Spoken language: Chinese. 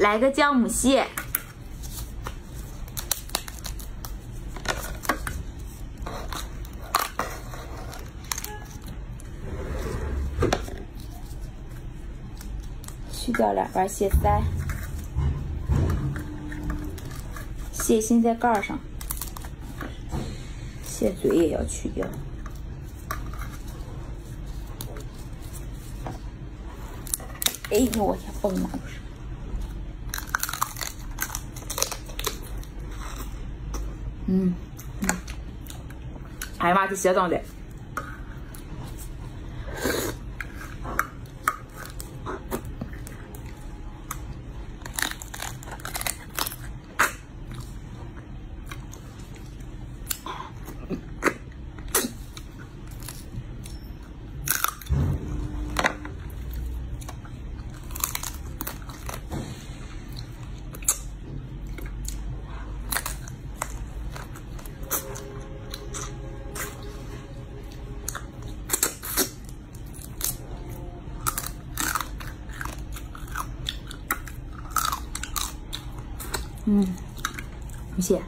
来个姜母蟹。去掉两瓣蟹腮，蟹心在盖上，蟹嘴也要去掉。哎呦我天，崩了不是！嗯嗯，哎呀妈，这蟹长的。嗯，谢谢。